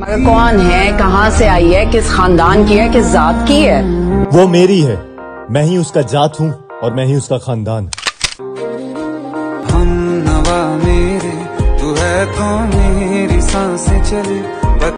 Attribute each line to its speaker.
Speaker 1: मगर कौन है? कहाँ से आई है? किस खानदान की है? किस जात की है?
Speaker 2: वो मेरी है। मैं ही उसका जात हूँ और मैं ही उसका खानदान।
Speaker 3: हम नवा मेरे तू है तो मेरी साँसें चले।